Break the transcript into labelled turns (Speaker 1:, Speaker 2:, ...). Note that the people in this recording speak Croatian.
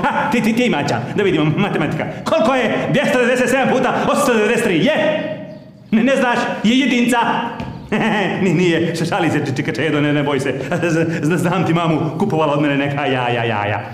Speaker 1: Ha, ti, ti, ti mača, da vidimo, matematika. Koliko je 297 puta 893? Je! Ne, ne znaš, je jedinca. Ni, nije, šali se, čikačedo, ne, ne boj se. Znam ti mamu, kupovala od mene neka jaja, jaja.